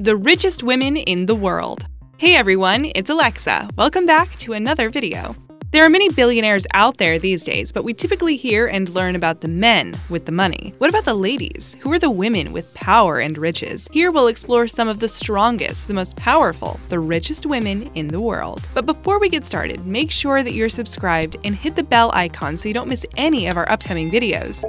The richest women in the world. Hey everyone, it's Alexa. Welcome back to another video. There are many billionaires out there these days, but we typically hear and learn about the men with the money. What about the ladies? Who are the women with power and riches? Here we'll explore some of the strongest, the most powerful, the richest women in the world. But before we get started, make sure that you're subscribed and hit the bell icon so you don't miss any of our upcoming videos.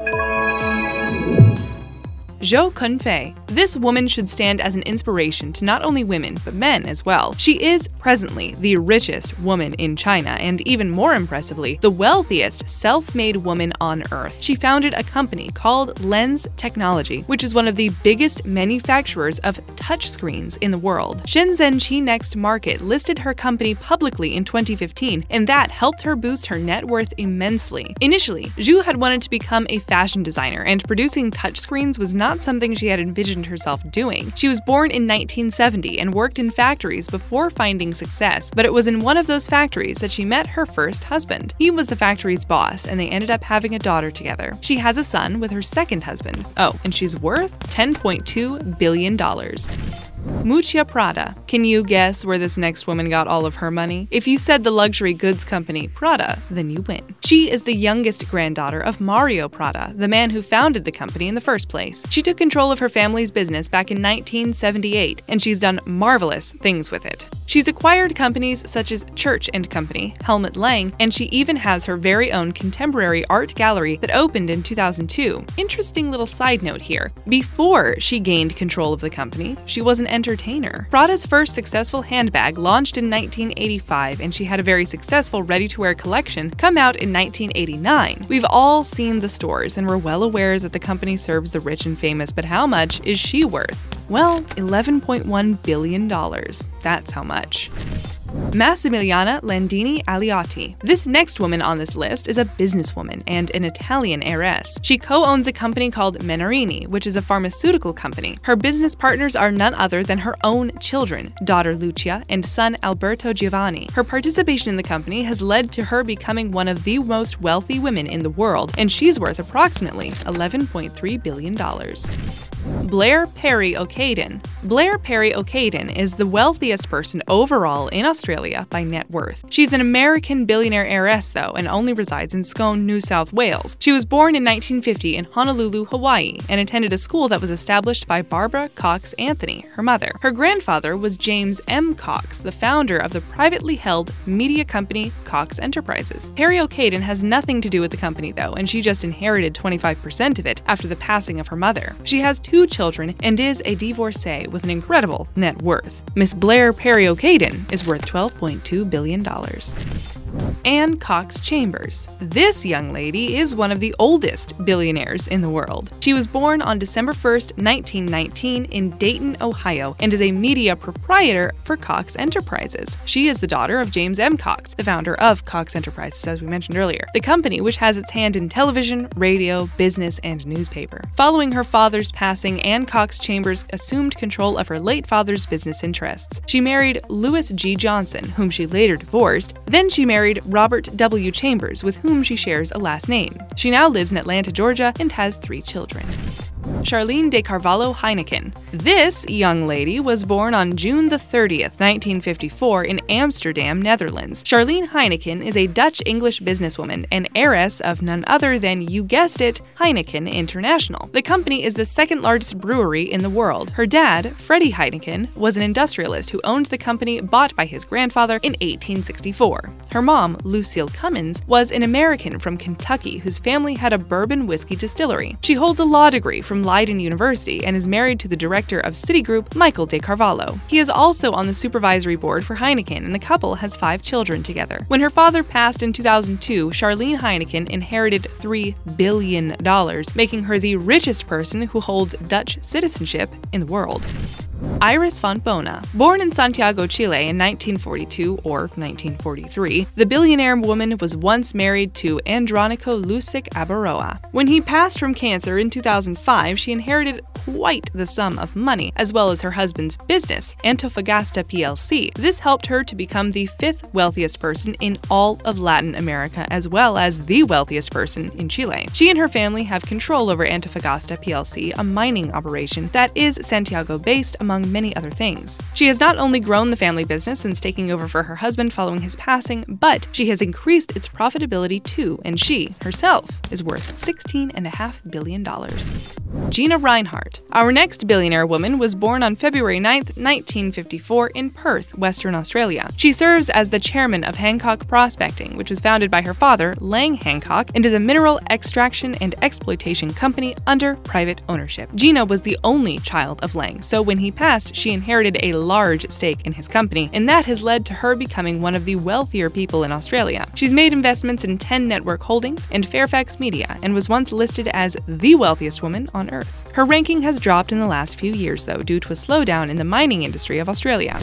Zhou Kunfei. This woman should stand as an inspiration to not only women, but men as well. She is presently the richest woman in China, and even more impressively, the wealthiest self made woman on earth. She founded a company called Lens Technology, which is one of the biggest manufacturers of touchscreens in the world. Shenzhen ChiNext Market listed her company publicly in 2015, and that helped her boost her net worth immensely. Initially, Zhu had wanted to become a fashion designer, and producing touchscreens was not not something she had envisioned herself doing. She was born in 1970 and worked in factories before finding success, but it was in one of those factories that she met her first husband. He was the factory's boss, and they ended up having a daughter together. She has a son with her second husband. Oh, and she's worth $10.2 billion. Miuccia Prada. Can you guess where this next woman got all of her money? If you said the luxury goods company Prada, then you win. She is the youngest granddaughter of Mario Prada, the man who founded the company in the first place. She took control of her family's business back in 1978, and she's done marvelous things with it. She's acquired companies such as Church & Company, Helmut Lang, and she even has her very own contemporary art gallery that opened in 2002. Interesting little side note here. Before she gained control of the company, she was an entertainer. Prada's first successful handbag launched in 1985, and she had a very successful ready to wear collection come out in 1989. We've all seen the stores, and we're well aware that the company serves the rich and famous, but how much is she worth? Well, $11.1 billion. That's how much. Massimiliana Landini Aleotti. This next woman on this list is a businesswoman and an Italian heiress. She co owns a company called Menarini, which is a pharmaceutical company. Her business partners are none other than her own children, daughter Lucia and son Alberto Giovanni. Her participation in the company has led to her becoming one of the most wealthy women in the world, and she's worth approximately $11.3 billion. Blair Parry Blair Parry-Okeden is the wealthiest person overall in Australia by net worth. She's an American billionaire heiress, though, and only resides in Scone, New South Wales. She was born in 1950 in Honolulu, Hawaii, and attended a school that was established by Barbara Cox Anthony, her mother. Her grandfather was James M. Cox, the founder of the privately held media company Cox Enterprises. Parry-Okeden has nothing to do with the company, though, and she just inherited 25% of it after the passing of her mother. She has two children and is a divorcee with an incredible net worth. Miss Blair Parry-Okeden is worth $12.2 billion. Anne Cox Chambers. This young lady is one of the oldest billionaires in the world. She was born on December 1st, 1919, in Dayton, Ohio, and is a media proprietor for Cox Enterprises. She is the daughter of James M. Cox, the founder of Cox Enterprises, as we mentioned earlier, the company which has its hand in television, radio, business, and newspaper. Following her father's passing, Anne Cox Chambers assumed control of her late father's business interests. She married Louis G. Johnson, whom she later divorced. Then she married Robert W. Chambers, with whom she shares a last name. She now lives in Atlanta, Georgia, and has three children. Charlene de Carvalho Heineken. This young lady was born on June the 30th, 1954, in Amsterdam, Netherlands. Charlene Heineken is a Dutch English businesswoman and heiress of none other than, you guessed it, Heineken International. The company is the second largest brewery in the world. Her dad, Freddie Heineken, was an industrialist who owned the company bought by his grandfather in 1864. Her mom, Lucille Cummins, was an American from Kentucky whose family had a bourbon whiskey distillery. She holds a law degree from Leiden University and is married to the director of Citigroup, Michael De Carvalho. He is also on the supervisory board for Heineken, and the couple has five children together. When her father passed in 2002, Charlene Heineken inherited $3 billion, making her the richest person who holds Dutch citizenship in the world. Iris Fontbona. Born in Santiago, Chile in 1942 or 1943, the billionaire woman was once married to Andronico Luksic Abaroa. When he passed from cancer in 2005, she inherited quite the sum of money, as well as her husband's business, Antofagasta plc. This helped her to become the fifth wealthiest person in all of Latin America, as well as the wealthiest person in Chile. She and her family have control over Antofagasta plc, a mining operation that is Santiago based, among many other things. She has not only grown the family business since taking over for her husband following his passing, but she has increased its profitability too, and she, herself, is worth $16.5 billion. Gina Our next billionaire woman was born on February 9, 1954, in Perth, Western Australia. She serves as the chairman of Hancock Prospecting, which was founded by her father, Lang Hancock, and is a mineral extraction and exploitation company under private ownership. Gina was the only child of Lang, so when he passed, she inherited a large stake in his company, and that has led to her becoming one of the wealthier people in Australia. She's made investments in 10 network holdings and Fairfax Media, and was once listed as the wealthiest woman on Earth. Her ranking has dropped in the last few years, though, due to a slowdown in the mining industry of Australia.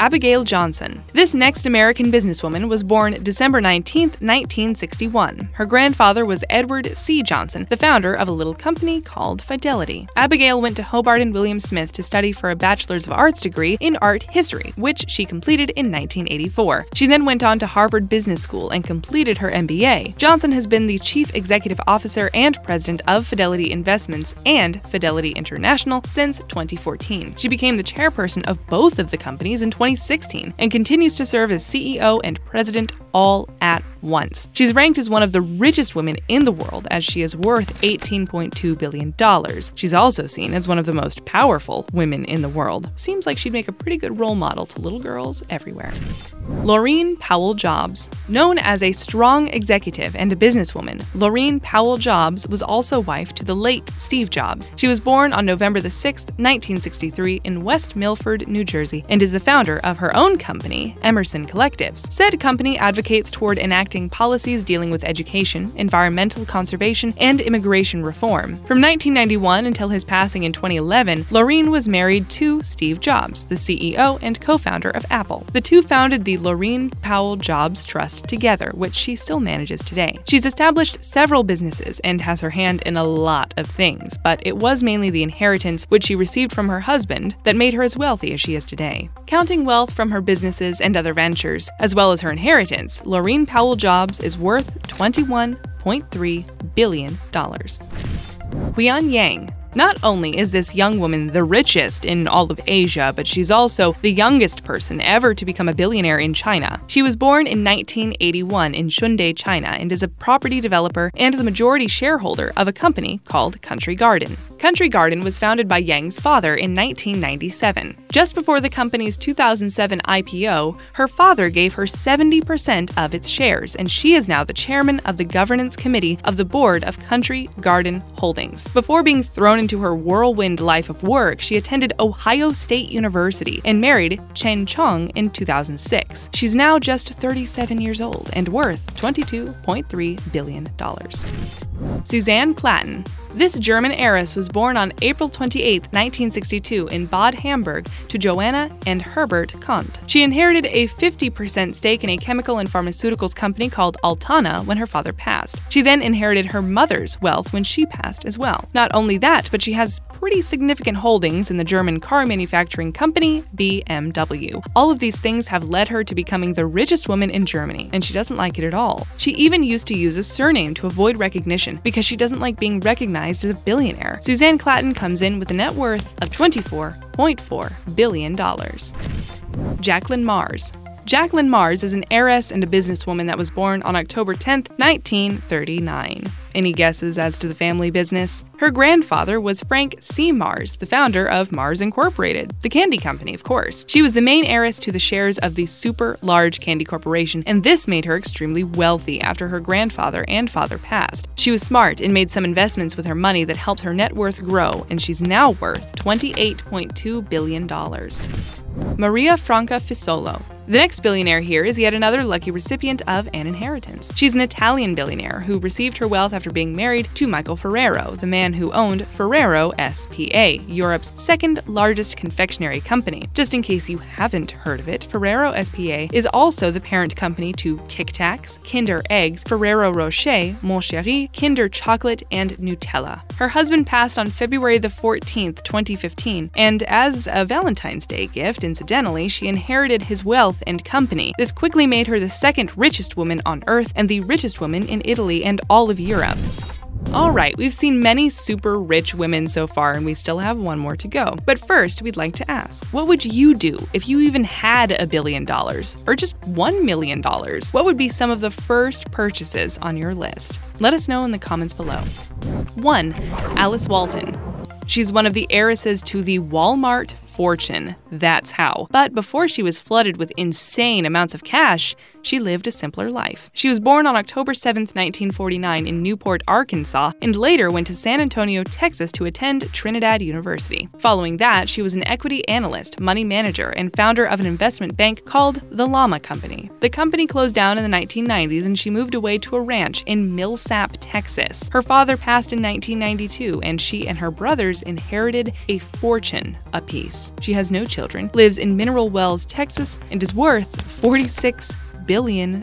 Abigail Johnson. This next American businesswoman was born December 19, 1961. Her grandfather was Edward C. Johnson, the founder of a little company called Fidelity. Abigail went to Hobart and William Smith to study for a Bachelor's of Arts degree in art history, which she completed in 1984. She then went on to Harvard Business School and completed her MBA. Johnson has been the chief executive officer and president of Fidelity Investments and Fidelity International since 2014. She became the chairperson of both of the companies in 2016 and continues to serve as CEO and president all at once. She's ranked as one of the richest women in the world as she is worth $18.2 billion. She's also seen as one of the most powerful women in the world. Seems like she'd make a pretty good role model to little girls everywhere. Laurene Powell Jobs. Known as a strong executive and a businesswoman, Laurene Powell Jobs was also wife to the late Steve Jobs. She was born on November the 6th, 1963 in West Milford, New Jersey, and is the founder of her own company, Emerson Collectives. Said company advocates toward enacting policies dealing with education, environmental conservation, and immigration reform. From 1991 until his passing in 2011, Laurene was married to Steve Jobs, the CEO and co-founder of Apple. The two founded the Laurene Powell Jobs Trust together, which she still manages today. She's established several businesses and has her hand in a lot of things, but it was mainly the inheritance which she received from her husband that made her as wealthy as she is today. Counting wealth from her businesses and other ventures, as well as her inheritance, Laurene Powell Jobs is worth $21.3 billion. Huiyan Yang, not only is this young woman the richest in all of Asia, but she's also the youngest person ever to become a billionaire in China. She was born in 1981 in Shunde, China, and is a property developer and the majority shareholder of a company called Country Garden. Country Garden was founded by Yang's father in 1997. Just before the company's 2007 IPO, her father gave her 70% of its shares, and she is now the chairman of the governance committee of the board of Country Garden Holdings. Before being thrown into her whirlwind life of work, she attended Ohio State University and married Chen Chong in 2006. She's now just 37 years old and worth $22.3 billion. Susanne Klatten. This German heiress was born on April 28, 1962, in Bad Hamburg to Johanna and Herbert Quandt. She inherited a 50% stake in a chemical and pharmaceuticals company called Altana when her father passed. She then inherited her mother's wealth when she passed as well. Not only that, but she has pretty significant holdings in the German car manufacturing company BMW. All of these things have led her to becoming the richest woman in Germany, and she doesn't like it at all. She even used to use a surname to avoid recognition because she doesn't like being recognized as a billionaire. Susanne Klatten comes in with a net worth of $24.4 billion. Jacqueline Mars. Jacqueline Mars is an heiress and a businesswoman that was born on October 10, 1939. Any guesses as to the family business? Her grandfather was Frank C. Mars, the founder of Mars Incorporated, the candy company, of course. She was the main heiress to the shares of the super large candy corporation, and this made her extremely wealthy after her grandfather and father passed. She was smart and made some investments with her money that helped her net worth grow, and she's now worth $28.2 billion. Maria Franca Fissolo. The next billionaire here is yet another lucky recipient of an inheritance. She's an Italian billionaire who received her wealth after being married to Michael Ferrero, the man who owned Ferrero SPA, Europe's second largest confectionery company. Just in case you haven't heard of it, Ferrero SPA is also the parent company to Tic Tacs, Kinder Eggs, Ferrero Rocher, Mon Chéri, Kinder Chocolate, and Nutella. Her husband passed on February the 14th, 2015, and as a Valentine's Day gift, incidentally, she inherited his wealth and company. This quickly made her the second richest woman on earth and the richest woman in Italy and all of Europe. Alright, we've seen many super rich women so far, and we still have one more to go. But first, we'd like to ask what would you do if you even had a billion dollars? Or just one million dollars? What would be some of the first purchases on your list? Let us know in the comments below. 1. Alice Walton. She's one of the heiresses to the Walmart fortune. That's how. But before she was flooded with insane amounts of cash, she lived a simpler life. She was born on October 7, 1949, in Newport, Arkansas, and later went to San Antonio, Texas to attend Trinity University. Following that, she was an equity analyst, money manager, and founder of an investment bank called the Llama Company. The company closed down in the 1990s and she moved away to a ranch in Millsap, Texas. Her father passed in 1992, and she and her brothers inherited a fortune apiece. She has no children, lives in Mineral Wells, Texas, and is worth $46 billion.